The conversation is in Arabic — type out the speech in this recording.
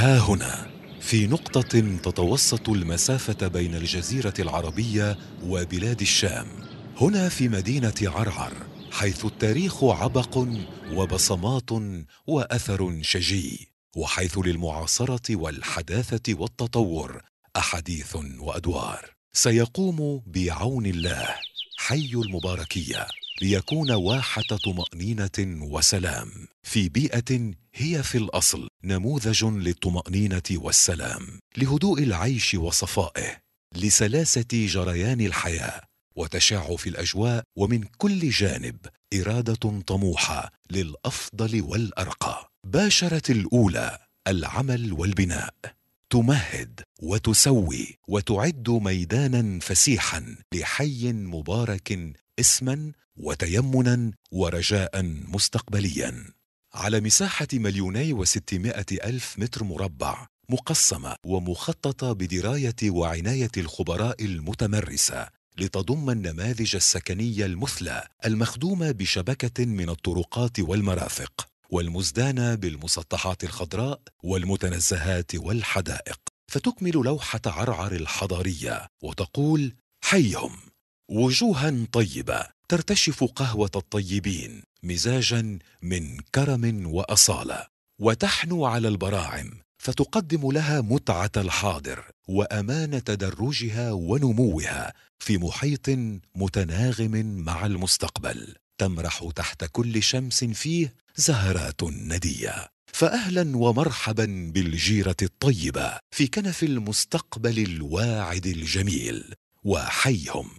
ها هنا في نقطة تتوسط المسافة بين الجزيرة العربية وبلاد الشام. هنا في مدينة عرعر حيث التاريخ عبق وبصمات وأثر شجي وحيث للمعاصرة والحداثة والتطور أحاديث وأدوار. سيقوم بعون الله حي المباركية. ليكون واحة طمأنينة وسلام. في بيئة هي في الأصل نموذج للطمأنينة والسلام لهدوء العيش وصفائه لسلاسة جريان الحياة وتشع في الأجواء ومن كل جانب إرادة طموحة للأفضل والأرقى. باشرت الأولى العمل والبناء. تمهد وتسوي وتعد ميدانا فسيحا لحي مبارك اسما وتيمنا ورجاء مستقبليا. على مساحة مليوني وستمائة ألف متر مربع مقسمة ومخططة بدراية وعناية الخبراء المتمرسة لتضم النماذج السكنية المثلى المخدومة بشبكة من الطرقات والمرافق والمزدانة بالمسطحات الخضراء والمتنزهات والحدائق. فتكمل لوحة عرعر الحضارية وتقول حيهم! وجوها طيبة ترتشف قهوة الطيبين مزاجا من كرم وأصالة. وتحنو على البراعم فتقدم لها متعة الحاضر وأمان تدرجها ونموها في محيط متناغم مع المستقبل. تمرح تحت كل شمس فيه زهرات ندية. فاهلا ومرحبا بالجيرة الطيبة في كنف المستقبل الواعد الجميل. وحيهم.